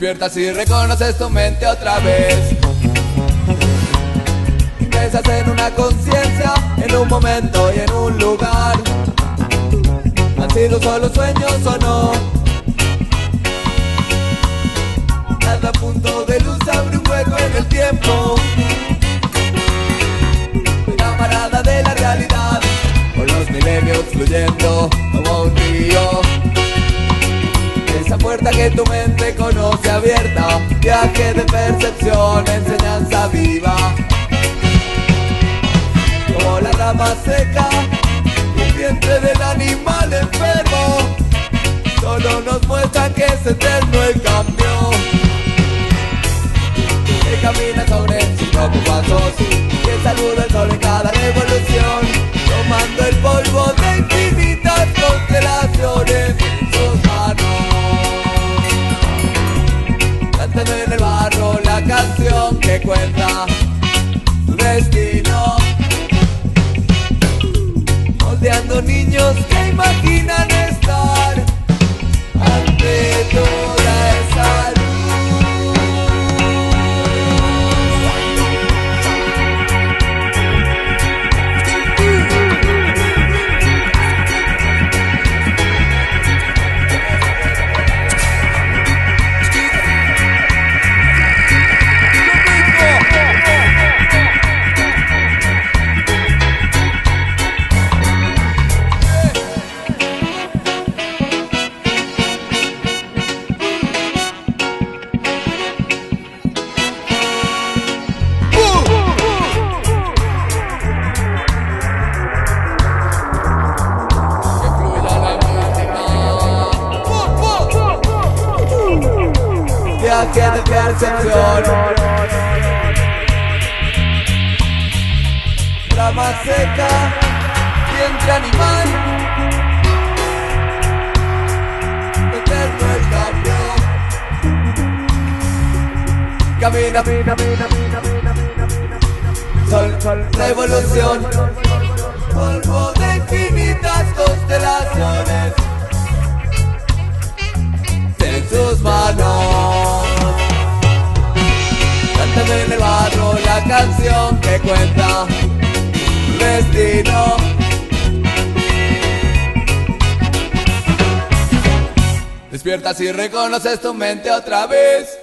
Despiertas y reconoces tu mente otra vez. Ingresas en una conciencia, en un momento y en un lugar. ¿Han sido solo sueños o no? Cada punto de luz abre un hueco en el tiempo. Camarada de la realidad, con los milenios fluyendo como un río. Puerta que tu mente conoce abierta, viaje de percepción, enseñanza viva. Como la rama seca, el vientre del animal enfermo, solo nos muestra que es eterno Viaje de percepción. Rama seca, vientre animal. Eterno el cambio. Camina, camina, camina, camina, Sol, sol, revolución. Polvo canción que cuenta destino. Despiertas y reconoces tu mente otra vez.